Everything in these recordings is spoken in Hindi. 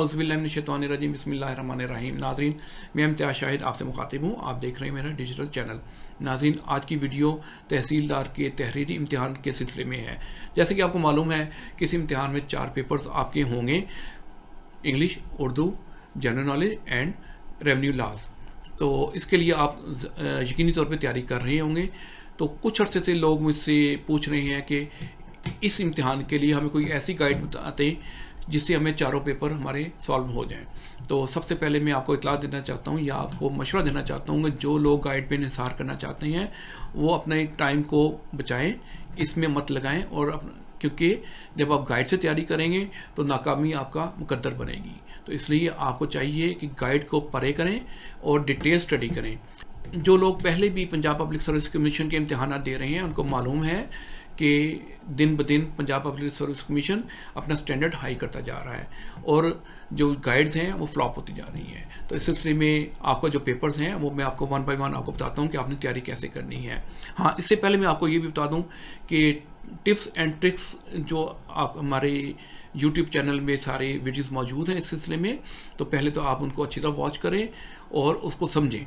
अउज़बिल्लिनशैतरजीम बसमीम नाजरीन, मैं इम्तियाज़ शाहिद, आपसे मुखातिब हूँ। आप देख रहे हैं मेरा डिजिटल चैनल। नाजीन आज की वीडियो तहसीलदार के तहरीरी इम्तहान के सिलसिले में है। जैसे कि आपको मालूम है किसी इम्तहान में चार पेपर्स आपके होंगे। English Urdu general knowledge and revenue laws तो इसके लिए आप यकीनी तौर पर तैयारी कर रहे होंगे। तो कुछ अर्से से लोग मुझसे पूछ रहे हैं कि इस इम्तिहान के लिए हमें कोई ऐसी गाइड बताते जिससे हमें चारों पेपर हमारे सॉल्व हो जाएँ। तो सबसे पहले मैं आपको इतला देना चाहता हूँ या आपको मशवरा देना चाहता हूँ कि जो लोग गाइड पे निसार करना चाहते हैं, वो अपने टाइम को बचाएँ, इसमें मत लगाएँ और क्योंकि जब आप गाइड से तैयारी करेंगे तो नाकामी आपका मुकद्दर बनेगी। तो इसलिए आपको चाहिए कि गाइड को परे करें और डिटेल स्टडी करें। जो लोग पहले भी पंजाब पब्लिक सर्विस कमीशन के इम्तहान दे रहे हैं, उनको मालूम है कि दिन ब दिन पंजाब पब्लिक सर्विस कमीशन अपना स्टैंडर्ड हाई करता जा रहा है और जो गाइड्स हैं, वो फ्लॉप होती जा रही हैं। तो इस सिलसिले में आपका जो पेपर्स हैं, वो मैं आपको वन बाय वन आपको बताता हूँ कि आपने तैयारी कैसे करनी है। हाँ इससे पहले मैं आपको ये भी बता दूँ कि टिप्स एंड ट्रिक्स जो आप हमारे यूट्यूब चैनल में सारे वीडियोस मौजूद हैं इस सिलसिले में तो पहले तो आप उनको अच्छी तरह वॉच करें और उसको समझें।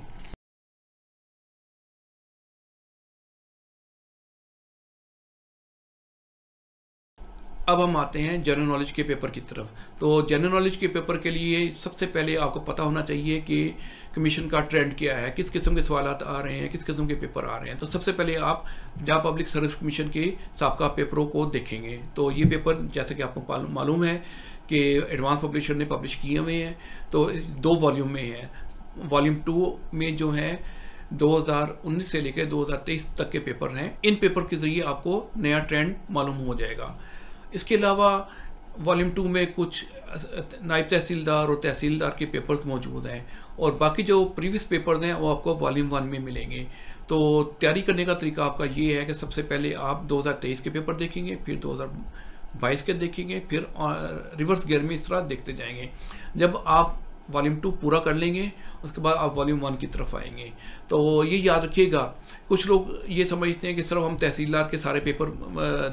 अब हम आते हैं जनरल नॉलेज के पेपर की तरफ़। तो जनरल नॉलेज के पेपर के लिए सबसे पहले आपको पता होना चाहिए कि कमीशन का ट्रेंड क्या है, किस किस्म के सवाल आ रहे हैं, किस किस्म के पेपर आ रहे हैं। तो सबसे पहले आप जहाँ पब्लिक सर्विस कमीशन के सबका पेपरों को देखेंगे। तो ये पेपर जैसे कि आपको मालूम है कि एडवांस पब्लिशर ने पब्लिश किए हुए हैं। तो दो वॉल्यूम में है। वॉल्यूम टू में जो है 2019 से लेकर 2023 तक के पेपर हैं। इन पेपर के ज़रिए आपको नया ट्रेंड मालूम हो जाएगा। इसके अलावा वॉल्यूम टू में कुछ नायब तहसीलदार और तहसीलदार के पेपर्स मौजूद हैं और बाकी जो प्रीवियस पेपर्स हैं, वो आपको वॉल्यूम वन में मिलेंगे। तो तैयारी करने का तरीका आपका ये है कि सबसे पहले आप 2023 के पेपर देखेंगे, फिर 2022 के देखेंगे, फिर रिवर्स गियर में इस तरह देखते जाएँगे। जब आप वॉल्यूम टू पूरा कर लेंगे उसके बाद आप वॉल्यूम वन की तरफ़ आएँगे। तो ये याद रखिएगा कुछ लोग ये समझते हैं कि सिर्फ़ हम तहसीलदार के सारे पेपर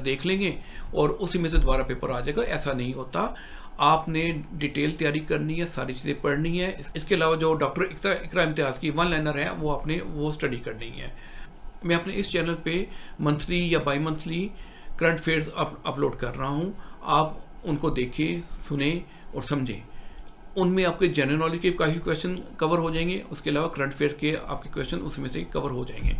देख लेंगे और उसी में से दोबारा पेपर आ जाएगा। ऐसा नहीं होता। आपने डिटेल तैयारी करनी है सारी चीज़ें पढ़नी है। इसके अलावा जो डॉक्टर इकरा, इम्तियाज़ की वन लाइनर है वो आपने वो स्टडी करनी है। मैं अपने इस चैनल पे मंथली या bimonthly current affairs upload कर रहा हूँ। आप उनको देखें सुने और समझें। उनमें आपके जनरल नॉलेज के काफ़ी क्वेश्चन कवर हो जाएँगे, उसके अलावा करंट अफेयर के आपके क्वेश्चन उसमें से कवर हो जाएँगे।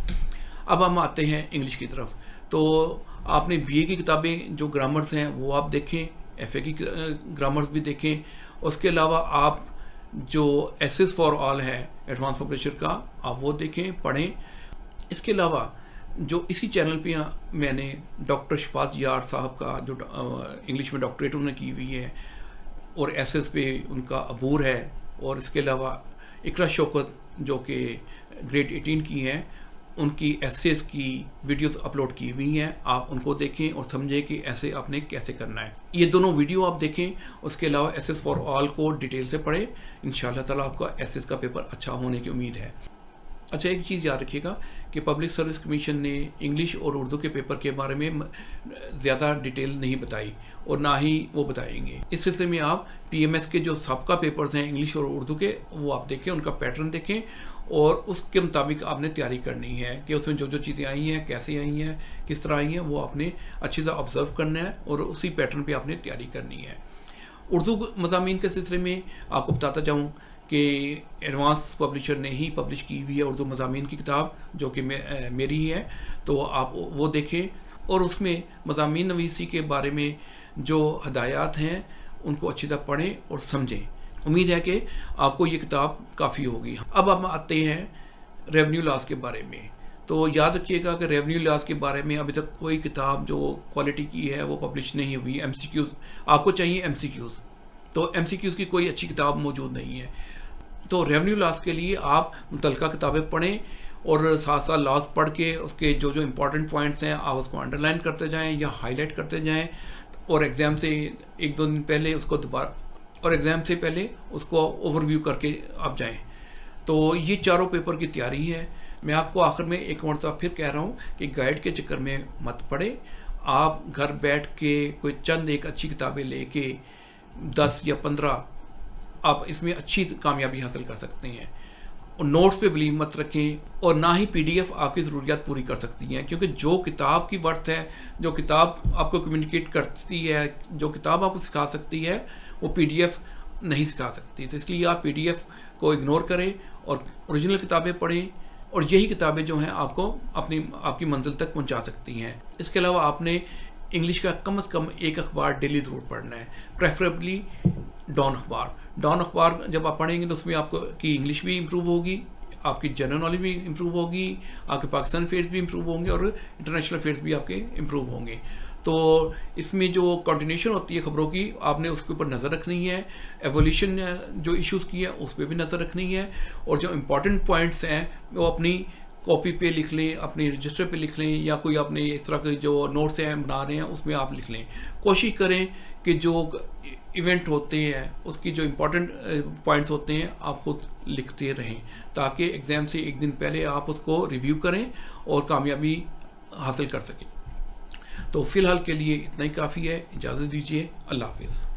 अब हम आते हैं इंग्लिश की तरफ़। तो आपने बीए की किताबें, जो ग्रामर्स हैं, वो आप देखें एफए की ग्रामर्स भी देखें। उसके अलावा आप जो एस एस फॉर ऑल है एडवांस पब्लिशर का, आप वो देखें, पढ़ें। इसके अलावा जो इसी चैनल पे मैंने डॉक्टर शफात यार साहब का, जो इंग्लिश में डॉक्टरेट उन्होंने की हुई है और एस एस पे उनका अबूर है और इसके अलावा इकरा शौकत जो कि ग्रेड 18 की हैं, उनकी एस की वीडियोस अपलोड की हुई हैं। आप उनको देखें और समझें कि ऐसे आपने कैसे करना है। ये दोनों वीडियो आप देखें, उसके अलावा एस एस फॉर ऑल को डिटेल से पढ़ें। इन ताला आपका एस का पेपर अच्छा होने की उम्मीद है। अच्छा एक चीज़ याद रखिएगा कि पब्लिक सर्विस कमीशन ने इंग्लिश और उर्दू के पेपर के बारे में ज़्यादा डिटेल नहीं बताई और ना ही वो बताएँगे। इस सिलसिले में आप पीएमएस के जो सबका पेपर्स हैं इंग्लिश और उर्दू के, वो आप देखें, उनका पैटर्न देखें और उसके मुताबिक आपने तैयारी करनी है कि उसमें जो जो चीज़ें आई हैं, कैसे आई हैं, किस तरह आई हैं, वो आपने अच्छे से ऑब्ज़र्व करना है और उसी पैटर्न पर आपने तैयारी करनी है। उर्दू मजामी के सिलसिले में आपको बताता जाऊँ कि एडवांस पब्लिशर ने ही पब्लिश की हुई है उर्दू मजामी की किताब जो कि मे, मेरी ही है। तो आप वो देखें। और उसमें मजामी नवीसी के बारे में जो हदायत हैं उनको अच्छी तरह पढ़ें और समझें। उम्मीद है कि आपको ये किताब काफ़ी होगी। अब हम आते हैं रेवेन्यू लॉस के बारे में। तो याद रखिएगा कि रेवेन्यू लॉस के बारे में अभी तक कोई किताब जो क्वालिटी की है वो पब्लिश नहीं हुई। एम आपको चाहिए एम तो एम की कोई अच्छी किताब मौजूद नहीं है। तो रेवेन्यू लॉस के लिए आप मुतलका किताबें पढ़ें और साथ साथ लॉस पढ़ के उसके जो जो इम्पोर्टेंट पॉइंट्स हैं, आप उसको अंडरलाइन करते जाएँ या हाईलाइट करते जाएँ और एग्ज़ाम से एक, दो दिन पहले उसको दोबारा और एग्ज़ाम से पहले उसको ओवरव्यू करके आप जाएँ। तो ये चारों पेपर की तैयारी है। मैं आपको आखिर में एक मरतबा फिर कह रहा हूँ कि गाइड के चक्कर में मत पढ़े आप घर बैठ के कोई चंद एक अच्छी किताबें लेके दस या पंद्रह आप इसमें अच्छी कामयाबी हासिल कर सकते हैं। और नोट्स पे बिलीव मत रखें और ना ही पीडीएफ आपकी ज़रूरियात पूरी कर सकती हैं, क्योंकि जो किताब की वर्थ है, जो किताब आपको कम्युनिकेट करती है, जो किताब आपको सिखा सकती है, वो पीडीएफ नहीं सिखा सकती। तो इसलिए आप पीडीएफ को इग्नोर करें और ओरिजिनल किताबें पढ़ें और यही किताबें जो हैं आपको अपनी, आपकी मंजिल तक पहुँचा सकती हैं। इसके अलावा आपने इंग्लिश का कम अज़ कम एक अखबार डेली ज़रूर पढ़ना है। प्रेफरेबली डॉन अखबार। डॉन अखबार जब आप पढ़ेंगे तो उसमें आपको की इंग्लिश भी इम्प्रूव होगी, आपकी जनरल नॉलेज भी इम्प्रूव होगी, आपके पाकिस्तान अफेयर्स भी इम्प्रूव होंगे और इंटरनेशनल अफेयर्स भी आपके इम्प्रूव होंगे। तो इसमें जो कंटिन्यूशन होती है खबरों की, आपने उसके ऊपर नज़र रखनी है एवोल्यूशन जो इश्यूज़ की है, उस पर भी नज़र रखनी है और जो इंपॉर्टेंट पॉइंट्स हैं, वो अपनी कॉपी पे लिख लें, अपने रजिस्टर पे लिख लें, या कोई अपने इस तरह के जो नोट्स हैं, बना रहे हैं, उसमें आप लिख लें। कोशिश करें कि जो इवेंट होते हैं, उसकी जो इम्पोर्टेंट पॉइंट्स होते हैं, आप खुद लिखते रहें, ताकि एग्ज़ाम से एक दिन पहले आप उसको रिव्यू करें और कामयाबी हासिल कर सकें। तो फ़िलहाल के लिए इतना ही काफ़ी है। इजाज़त दीजिए। अल्लाह हाफिज़।